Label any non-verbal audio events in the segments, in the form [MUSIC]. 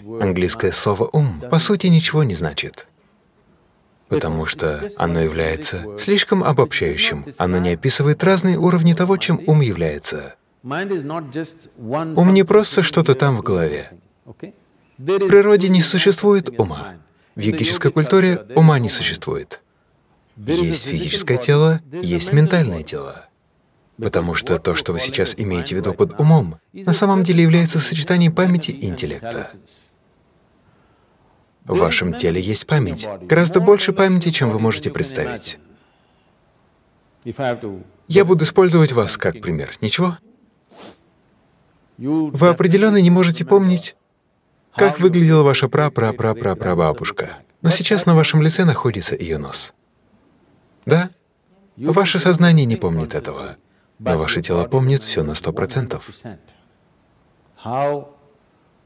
Английское слово «ум» по сути ничего не значит, потому что оно является слишком обобщающим. Оно не описывает разные уровни того, чем ум является. Ум не просто что-то там в голове. В природе не существует ума. В йогической культуре ума не существует. Есть физическое тело, есть ментальное тело. Потому что то, что вы сейчас имеете в виду под умом, на самом деле является сочетанием памяти и интеллекта. В вашем теле есть память, гораздо больше памяти, чем вы можете представить. Я буду использовать вас как пример, ничего? Вы определенно не можете помнить, как выглядела ваша пра-пра-пра-пра-прабабушка, но сейчас на вашем лице находится ее нос. Да? Ваше сознание не помнит этого, но ваше тело помнит все на сто процентов.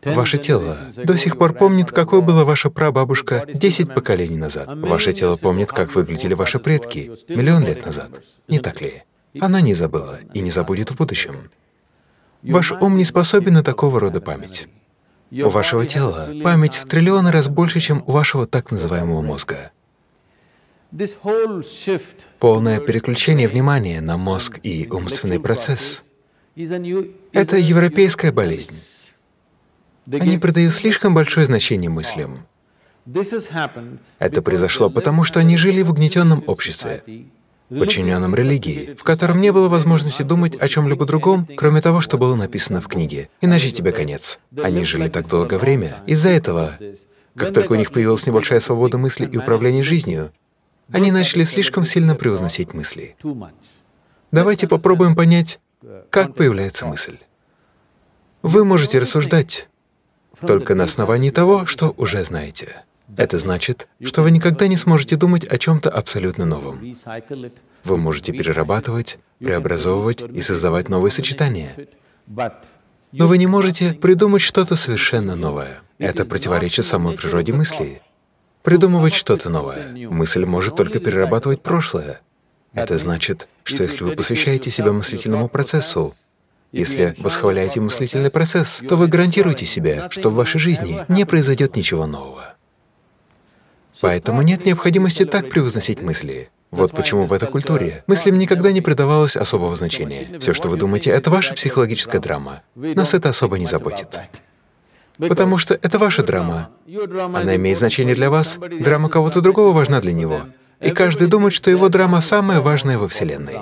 Ваше тело до сих пор помнит, какой была ваша прабабушка 10 поколений назад. Ваше тело помнит, как выглядели ваши предки миллион лет назад. Не так ли? Она не забыла и не забудет в будущем. Ваш ум не способен на такого рода память. У вашего тела память в триллионы раз больше, чем у вашего так называемого мозга. Полное переключение внимания на мозг и умственный процесс — это европейская болезнь. Они придают слишком большое значение мыслям. Это произошло потому, что они жили в угнетенном обществе, подчиненном религии, в котором не было возможности думать о чем-либо другом, кроме того, что было написано в книге, иначе тебе конец. Они жили так долгое время. Из-за этого, как только у них появилась небольшая свобода мысли и управления жизнью, они начали слишком сильно превозносить мысли. Давайте попробуем понять, как появляется мысль. Вы можете рассуждать только на основании того, что уже знаете. Это значит, что вы никогда не сможете думать о чем-то абсолютно новом. Вы можете перерабатывать, преобразовывать и создавать новые сочетания. Но вы не можете придумать что-то совершенно новое. Это противоречит самой природе мысли. Придумывать что-то новое. Мысль может только перерабатывать прошлое. Это значит, что если вы посвящаете себя мыслительному процессу, если восхваляете мыслительный процесс, то вы гарантируете себе, что в вашей жизни не произойдет ничего нового. Поэтому нет необходимости так превозносить мысли. Вот почему в этой культуре мыслям никогда не придавалось особого значения. Все, что вы думаете, это ваша психологическая драма. Нас это особо не заботит. Потому что это ваша драма. Она имеет значение для вас, драма кого-то другого важна для него. И каждый думает, что его драма самая важная во Вселенной.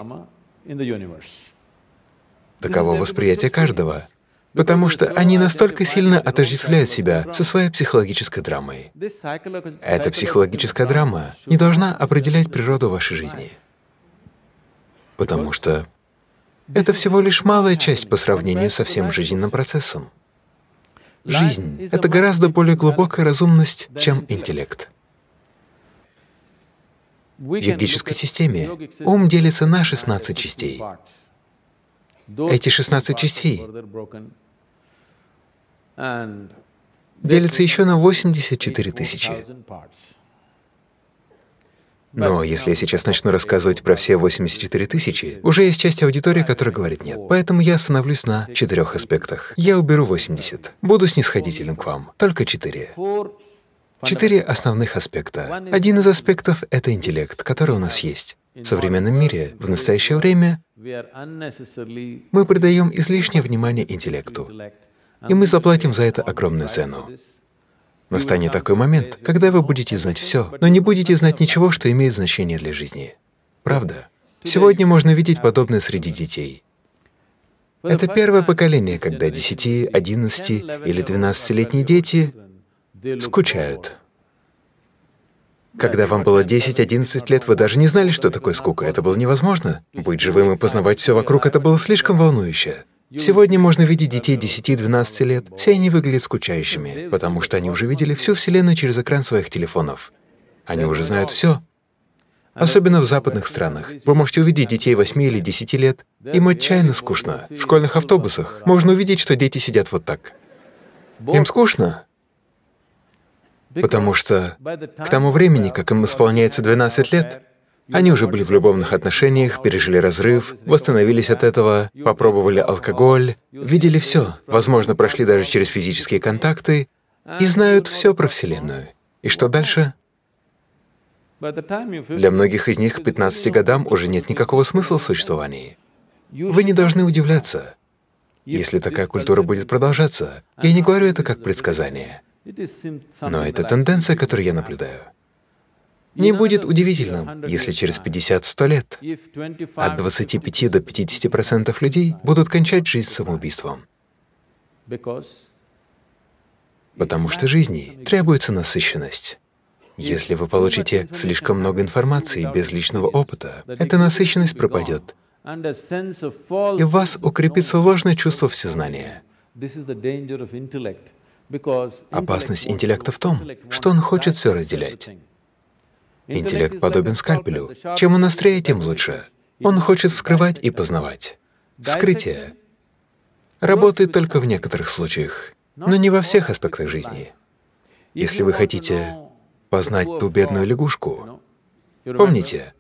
Таково восприятие каждого, потому что они настолько сильно отождествляют себя со своей психологической драмой. Эта психологическая драма не должна определять природу вашей жизни, потому что это всего лишь малая часть по сравнению со всем жизненным процессом. Жизнь — это гораздо более глубокая разумность, чем интеллект. В йогической системе ум делится на 16 частей. Эти 16 частей делятся еще на 84 тысячи. Но если я сейчас начну рассказывать про все 84 тысячи, уже есть часть аудитории, которая говорит «нет». Поэтому я остановлюсь на четырех аспектах. Я уберу 80. Буду снисходителен к вам. Только четыре. Четыре основных аспекта. Один из аспектов — это интеллект, который у нас есть. В современном мире, в настоящее время, мы придаем излишнее внимание интеллекту, и мы заплатим за это огромную цену. Настанет такой момент, когда вы будете знать все, но не будете знать ничего, что имеет значение для жизни. Правда? Сегодня можно видеть подобное среди детей. Это первое поколение, когда 10, 11 или 12-летние дети скучают. Когда вам было 10-11 лет, вы даже не знали, что такое скука. Это было невозможно. Быть живым и познавать все вокруг — это было слишком волнующе. Сегодня можно видеть детей 10-12 лет, все они выглядят скучающими, потому что они уже видели всю Вселенную через экран своих телефонов. Они уже знают все. Особенно в западных странах. Вы можете увидеть детей 8 или 10 лет, им отчаянно скучно. В школьных автобусах можно увидеть, что дети сидят вот так. Им скучно, потому что к тому времени, как им исполняется 12 лет, они уже были в любовных отношениях, пережили разрыв, восстановились от этого, попробовали алкоголь, видели все, возможно, прошли даже через физические контакты, и знают все про Вселенную. И что дальше? Для многих из них к 15 годам уже нет никакого смысла в существовании. Вы не должны удивляться, если такая культура будет продолжаться. Я не говорю это как предсказание, но это тенденция, которую я наблюдаю. Не будет удивительным, если через 50-100 лет от 25 до 50 процентов людей будут кончать жизнь самоубийством. Потому что жизни требуется насыщенность. Если вы получите слишком много информации без личного опыта, эта насыщенность пропадет, и в вас укрепится ложное чувство всезнания. Опасность интеллекта в том, что он хочет все разделять. Интеллект подобен скальпелю. Чем он острее, тем лучше. Он хочет вскрывать и познавать. Вскрытие работает только в некоторых случаях, но не во всех аспектах жизни. Если вы хотите познать ту бедную лягушку, помните,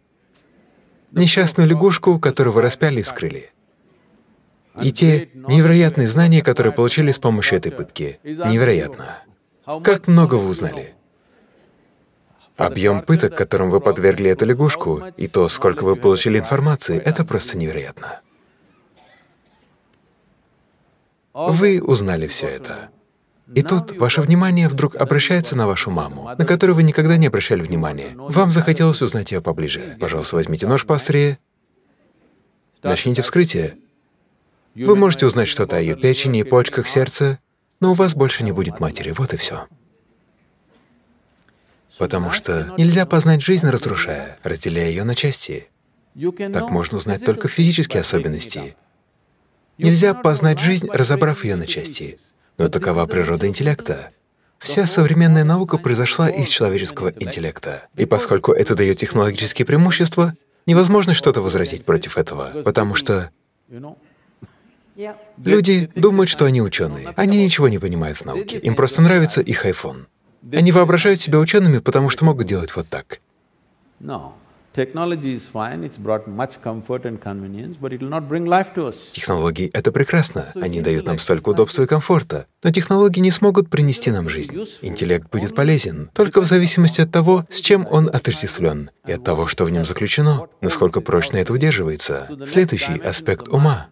несчастную лягушку, которую вы распяли и вскрыли, и те невероятные знания, которые получили с помощью этой пытки. Невероятно. Как много вы узнали. Объем пыток, которым вы подвергли эту лягушку, и то, сколько вы получили информации, это просто невероятно. Вы узнали все это. И тут ваше внимание вдруг обращается на вашу маму, на которую вы никогда не обращали внимания. Вам захотелось узнать ее поближе. Пожалуйста, возьмите нож поострее, начните вскрытие. Вы можете узнать что-то о ее печени, почках, сердце, но у вас больше не будет матери, вот и все. Потому что нельзя познать жизнь, разрушая, разделяя ее на части. Так можно узнать только физические особенности. Нельзя познать жизнь, разобрав ее на части. Но такова природа интеллекта. Вся современная наука произошла из человеческого интеллекта. И поскольку это дает технологические преимущества, невозможно что-то возразить против этого, потому что люди думают, что они ученые. Они ничего не понимают в науке. Им просто нравится их iPhone. Они воображают себя учеными, потому что могут делать вот так. Технологии — это прекрасно, они дают нам столько удобства и комфорта, но технологии не смогут принести нам жизнь. Интеллект будет полезен только в зависимости от того, с чем он отождествлен, и от того, что в нем заключено, насколько прочно это удерживается. Следующий аспект ума.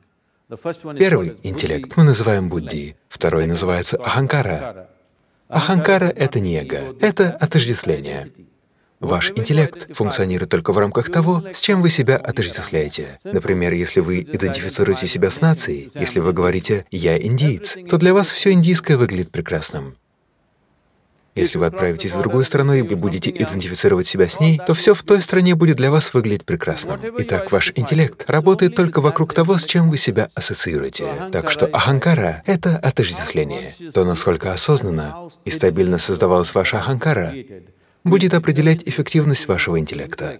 Первый — интеллект, мы называем будди, второй называется аханкара. Аханкара — это не эго, это отождествление. Ваш интеллект функционирует только в рамках того, с чем вы себя отождествляете. Например, если вы идентифицируете себя с нацией, если вы говорите «я индиец», то для вас все индийское выглядит прекрасным. Если вы отправитесь в другую страну и будете идентифицировать себя с ней, то все в той стране будет для вас выглядеть прекрасным. Итак, ваш интеллект работает только вокруг того, с чем вы себя ассоциируете. Так что аханкара — это отождествление. То, насколько осознанно и стабильно создавалась ваша аханкара, будет определять эффективность вашего интеллекта.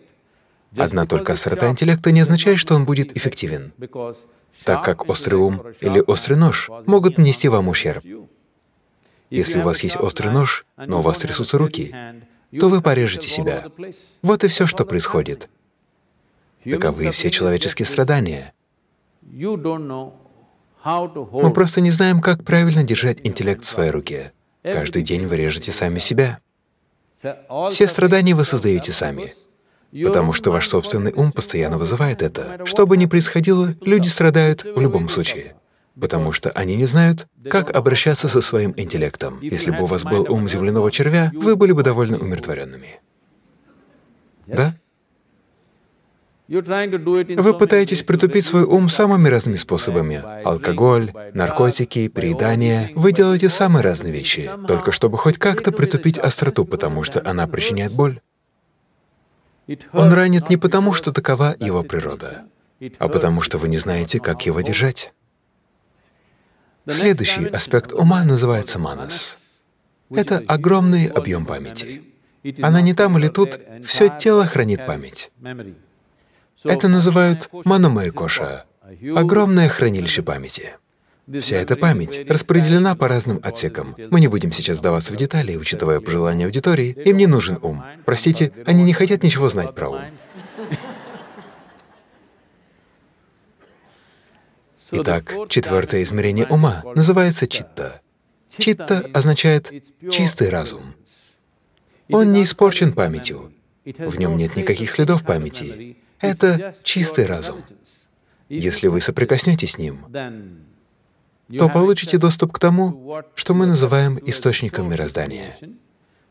Одна только острота интеллекта не означает, что он будет эффективен, так как острый ум или острый нож могут нанести вам ущерб. Если у вас есть острый нож, но у вас трясутся руки, то вы порежете себя. Вот и все, что происходит. Таковы все человеческие страдания. Мы просто не знаем, как правильно держать интеллект в своей руке. Каждый день вы режете сами себя. Все страдания вы создаете сами, потому что ваш собственный ум постоянно вызывает это. Что бы ни происходило, люди страдают в любом случае, потому что они не знают, как обращаться со своим интеллектом. Если бы у вас был ум земляного червя, вы были бы довольно умиротворенными. Да? Вы пытаетесь притупить свой ум самыми разными способами. Алкоголь, наркотики, переедание. Вы делаете самые разные вещи, только чтобы хоть как-то притупить остроту, потому что она причиняет боль. Он ранит не потому, что такова его природа, а потому что вы не знаете, как его держать. Следующий аспект ума называется манас. Это огромный объем памяти. Она не там или тут, все тело хранит память. Это называют маномайкоша — огромное хранилище памяти. Вся эта память распределена по разным отсекам. Мы не будем сейчас вдаваться в детали, учитывая пожелания аудитории. Им не нужен ум. Простите, они не хотят ничего знать про ум. Итак, четвертое измерение ума называется читта. Читта означает «чистый разум». Он не испорчен памятью, в нем нет никаких следов памяти. Это чистый разум. Если вы соприкоснетесь с ним, то получите доступ к тому, что мы называем источником мироздания.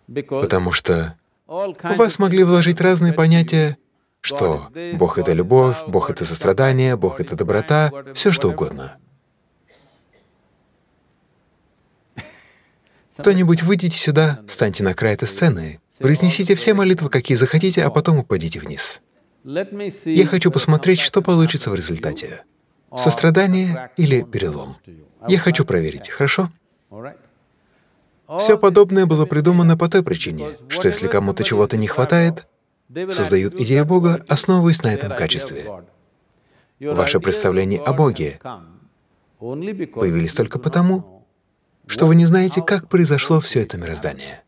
Потому что у вас могли вложить разные понятия, что Бог — это любовь, Бог — это сострадание, Бог — это доброта, все что угодно. Кто-нибудь выйдите сюда, встаньте на край этой сцены, произнесите все молитвы, какие захотите, а потом упадите вниз. Я хочу посмотреть, что получится в результате. Сострадание или перелом. Я хочу проверить, хорошо? Все подобное было придумано по той причине, что если кому-то чего-то не хватает, создают идею Бога, основываясь на этом качестве. Ваше представление о Боге появились только потому, что вы не знаете, как произошло все это мироздание.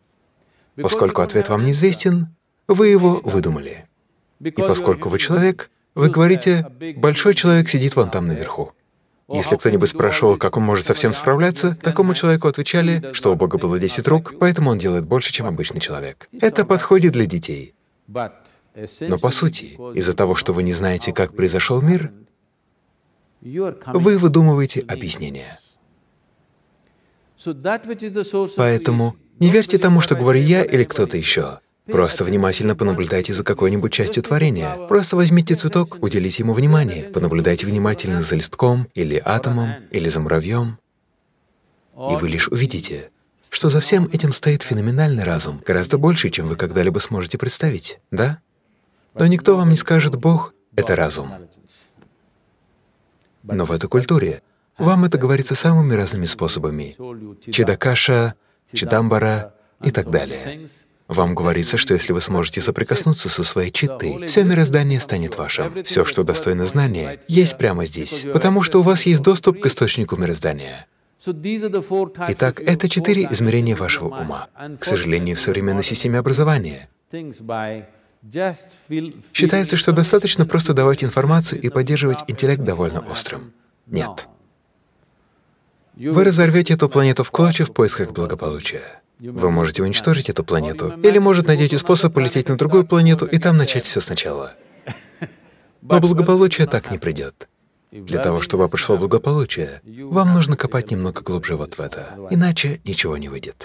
Поскольку ответ вам неизвестен, вы его выдумали. И поскольку вы человек, вы говорите, «большой человек сидит вон там наверху». Если кто-нибудь спрашивал, как он может со всем справляться, такому человеку отвечали, что у Бога было 10 рук, поэтому он делает больше, чем обычный человек. Это подходит для детей. Но по сути, из-за того, что вы не знаете, как произошел мир, вы выдумываете объяснение. Поэтому не верьте тому, что говорю я или кто-то еще. Просто внимательно понаблюдайте за какой-нибудь частью творения. Просто возьмите цветок, уделите ему внимание, понаблюдайте внимательно за листком, или атомом, или за муравьем, и вы лишь увидите, что за всем этим стоит феноменальный разум, гораздо больше, чем вы когда-либо сможете представить, да? Но никто вам не скажет «Бог — это разум». Но в этой культуре вам это говорится самыми разными способами — чидакаша, чидамбара и так далее. Вам говорится, что если вы сможете соприкоснуться со своей читой, все мироздание станет вашим. Все, что достойно знания, есть прямо здесь, потому что у вас есть доступ к источнику мироздания. Итак, это четыре измерения вашего ума. К сожалению, в современной системе образования считается, что достаточно просто давать информацию и поддерживать интеллект довольно острым. Нет. Вы разорвете эту планету в клочья в поисках благополучия. Вы можете уничтожить эту планету, или, может, найдете способ полететь на другую планету и там начать все сначала. [LAUGHS] Но благополучие так не придет. Для того, чтобы пришло благополучие, вам нужно копать немного глубже вот в это, иначе ничего не выйдет.